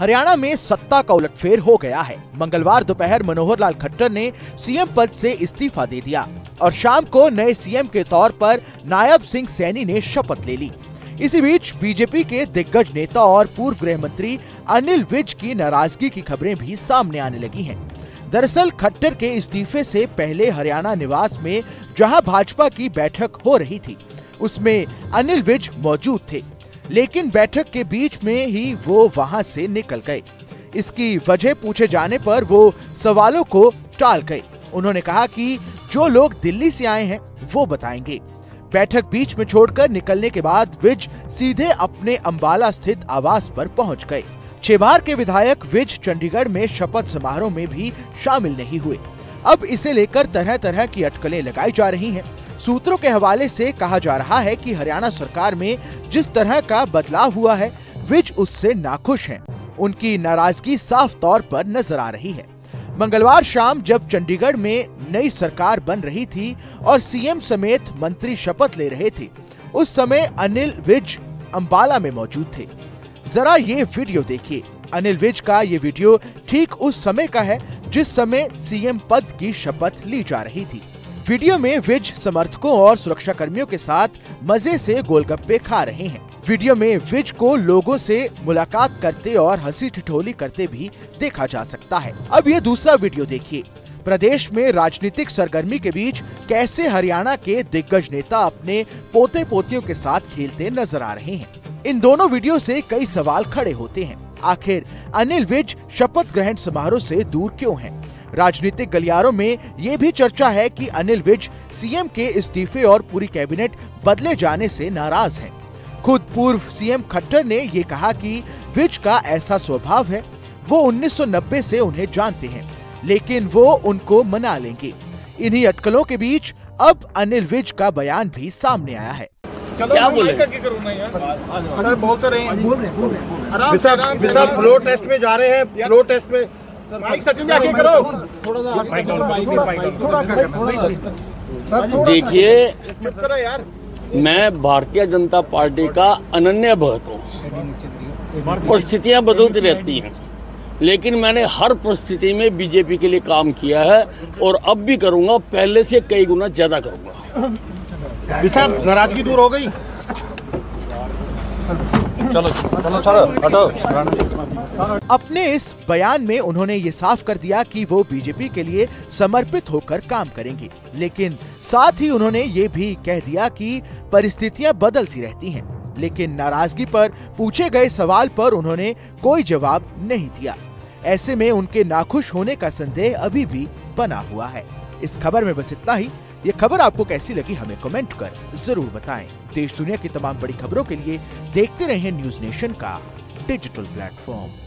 हरियाणा में सत्ता का उलटफेर हो गया है। मंगलवार दोपहर मनोहर लाल खट्टर ने सीएम पद से इस्तीफा दे दिया और शाम को नए सीएम के तौर पर नायब सिंह सैनी ने शपथ ले ली। इसी बीच बीजेपी के दिग्गज नेता और पूर्व गृह मंत्री अनिल विज की नाराज़गी की खबरें भी सामने आने लगी हैं। दरअसल खट्टर के इस्तीफे से पहले हरियाणा निवास में जहाँ भाजपा की बैठक हो रही थी, उसमें अनिल विज मौजूद थे। लेकिन बैठक के बीच में ही वो वहाँ से निकल गए। इसकी वजह पूछे जाने पर वो सवालों को टाल गए। उन्होंने कहा कि जो लोग दिल्ली से आए हैं, वो बताएँगे। बैठक बीच में छोड़कर निकलने के बाद विज सीधे अपने अंबाला स्थित आवास पर पहुँच गए। छेबार के विधायक विज चंडीगढ़ में शपथ समारोह में भी शामिल नहीं हुए। अब इसे लेकर तरह तरह की अटकलें लगाई जा रही हैं। सूत्रों के हवाले से कहा जा रहा है कि हरियाणा सरकार में जिस तरह का बदलाव हुआ है विज उससे नाखुश हैं। उनकी नाराज़गी साफ़ तौर पर नज़र आ रही है। मंगलवार शाम जब चंडीगढ़ में नई सरकार बन रही थी और सीएम समेत मंत्री शपथ ले रहे थे, उस समय अनिल विज अंबाला में मौजूद थे। जरा ये वीडियो देखिए। अनिल विज का ये वीडियो ठीक उस समय का है जिस समय सीएम पद की शपथ ली जा रही थी। वीडियो में विज समर्थकों और सुरक्षा कर्मियों के साथ मज़े से गोलगप्पे खा रहे हैं। वीडियो में विज को लोगों से मुलाकात करते और हँसी ठिठोली करते भी देखा जा सकता है। अब ये दूसरा वीडियो देखिए। प्रदेश में राजनीतिक सरगर्मी के बीच कैसे हरियाणा के दिग्गज नेता अपने पोते पोतियों के साथ खेलते नज़र आ रहे हैं। इन दोनों वीडियो से कई सवाल खड़े होते हैं। आखिर अनिल विज शपथ ग्रहण समारोह से दूर क्यों हैं? राजनीतिक गलियारों में ये भी चर्चा है कि अनिल विज सीएम के इस्तीफे और पूरी कैबिनेट बदले जाने से नाराज़ हैं। खुद पूर्व सीएम खट्टर ने ये कहा कि विज का ऐसा स्वभाव है वो 1990 से उन्हें जानते हैं लेकिन वो उनको मना लेंगे। इन्हीं अटकलों के बीच अब अनिल विज का बयान भी सामने आया है। क्या बोले? बोल तो रहे हैं। बोल रहे बोल रहे। आराम से आराम से। सब फ्लो टेस्ट में जा रहे हैं फ्लो टेस्ट में माइक सचिन आगे करो? थोड़ा क्या करना सर थोड़ा देखिए मैं भारतीय जनता पार्टी का अनन्य भक्त हूँ। परिस्थितियाँ बदलती रहती हैं। लेकिन मैंने हर परिस्थिति में बीजेपी के लिए काम किया है और अब भी करूँगा पहले से कई गुना ज़्यादा करूँगा। साहब नाराज़गी दूर हो गई। चलो चलो सर हटो अपने इस बयान में उन्होंने ये साफ़ कर दिया कि वो बीजेपी के लिए समर्पित होकर काम करेंगे। लेकिन साथ ही उन्होंने ये भी कह दिया कि परिस्थितियाँ बदलती रहती हैं। लेकिन नाराज़गी पर पूछे गए सवाल पर उन्होंने कोई जवाब नहीं दिया। ऐसे में उनके नाखुश होने का संदेह अभी भी बना हुआ है। इस खबर में बस इतना ही। ये खबर आपको कैसी लगी हमें कमेंट कर ज़रूर बताएँ। देश दुनिया की तमाम बड़ी खबरों के लिए देखते रहें न्यूज़ नेशन का डिजिटल प्लेटफॉर्म।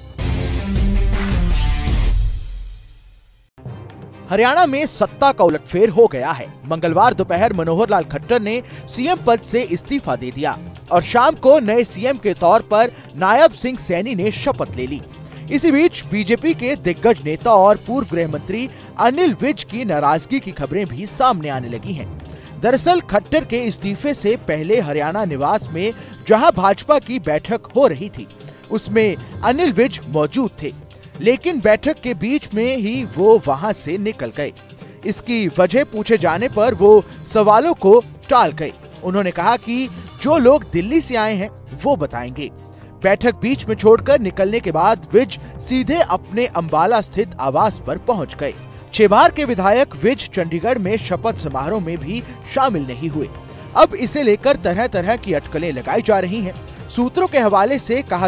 हरियाणा में सत्ता का उलटफेर हो गया है। मंगलवार दोपहर मनोहर लाल खट्टर ने सीएम पद से इस्तीफा दे दिया और शाम को नए सीएम के तौर पर नायब सिंह सैनी ने शपथ ले ली। इसी बीच बीजेपी के दिग्गज नेता और पूर्व गृह मंत्री अनिल विज की नाराज़गी की खबरें भी सामने आने लगी हैं। दरअसल खट्टर के इस्तीफे से पहले हरियाणा निवास में जहाँ भाजपा की बैठक हो रही थी, उसमें अनिल विज मौजूद थे। लेकिन बैठक के बीच में ही वो वहाँ से निकल गए। इसकी वजह पूछे जाने पर वो सवालों को टाल गए। उन्होंने कहा कि जो लोग दिल्ली से आए हैं, वो बताएँगे। बैठक बीच में छोड़कर निकलने के बाद विज सीधे अपने अंबाला स्थित आवास पर पहुँच गए। छेबार के विधायक विज चंडीगढ़ में शपथ समारोह में भी शामिल नहीं हुए। अब इसे लेकर तरह तरह की अटकलें लगाई जा रही हैं। सूत्रों के हवाले से कहा